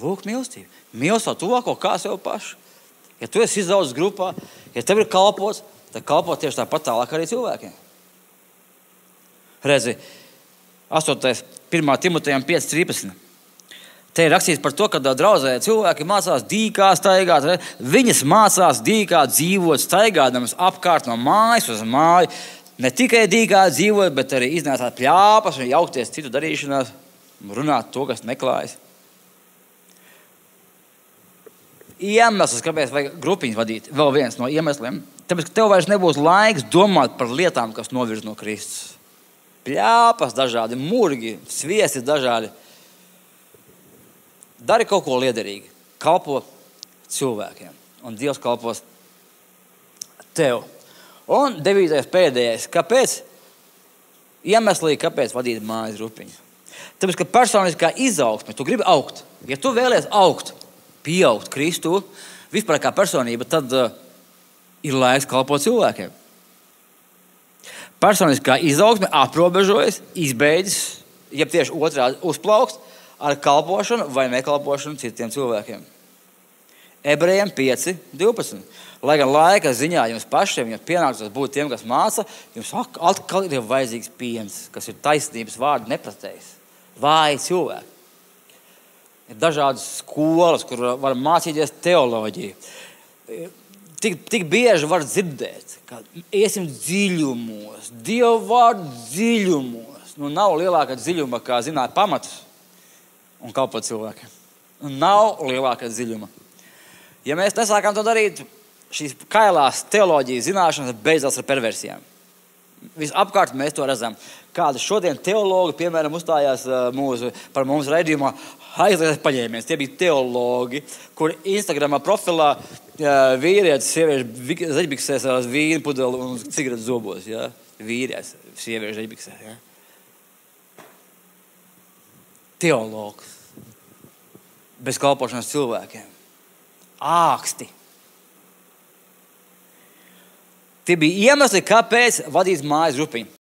Lūk, mīlestība. Mīli savu tuvāko kā sev pašu. Ja tu esi izaudzis grupā, ja tev ir kalpots, tad kalpo tieši tāpat tālāk arī cilvēkiem. Redzi, 8. 1. Timotejam 5.13. Te ir rakstīts par to, ka draudzē cilvēki mācās dīkā staigāt. Viņas mācās dīkā dzīvot, staigādamas apkārt no mājas uz māju. Ne tikai dīkā dzīvot, bet arī iznākt pļāpas un jaukties citu darīšanās, runāt to, kas neklājas. Iemesls, kāpēc vajag grupiņu vadīt, vēl viens no iemesliem, tāpēc, ka tev vairs nebūs laiks domāt par lietām, kas novirz no Kristus. Pļāpas, dažādi murgi, sviesti dažādi. Dari kaut ko liederīgu, kalpo cilvēkiem, un Dievs kalpos tev. Un devītais pēdējais, kāpēc? Iemeslī, kāpēc vadīt mājas rupiņu. Tāpēc, ka personiskā izaugsme, tu gribi augt. Ja tu vēlies augt, pieaugt Kristu, vispār kā personība, tad uh, ir laiks kalpot cilvēkiem. Personiskā izaugsme aprobežojas, izbeidzas, jeb tieši otrādi uzplaukst ar kalpošanu vai nekalpošanu citiem cilvēkiem. Ebrejiem 5, 12. Lai gan laika ziņā jums pašiem jums pienāktos būt tiem, kas māca, jums atkal ir vajadzīgs piens, kas ir taisnības vārdu nepratējis. Vāji cilvēki. Ir dažādas skolas, kur var mācīties teoloģiju tik, tik bieži var dzirdēt, ka iesim dziļumos, Dieva vārdu dziļumos. Nu, nav lielāka dziļuma, kā zināt pamatus un kalpot cilvēkiem. Nu, nav lielāka dziļuma. Ja mēs nesākam to darīt, šīs kailās teoloģijas zināšanas beidzās ar perversijām. Visapkārt mēs to redzam. Kāda šodien teologi, piemēram, uzstājās mūsu, par mums raidījumā, aizliegts paņēmiens. Tie bija teologi, kur Instagram profilā vīrietis, sieviešu zeķbiksēs ar vīnu pudeli un cigaretes zobos. Ja? Vīrietis, sieviešu zeķbiksēs. Ja? Teologs. Bez kalpošanas cilvēkiem. Āksti. Tie bija iemesli, kāpēc vadīt mājas grupiņu.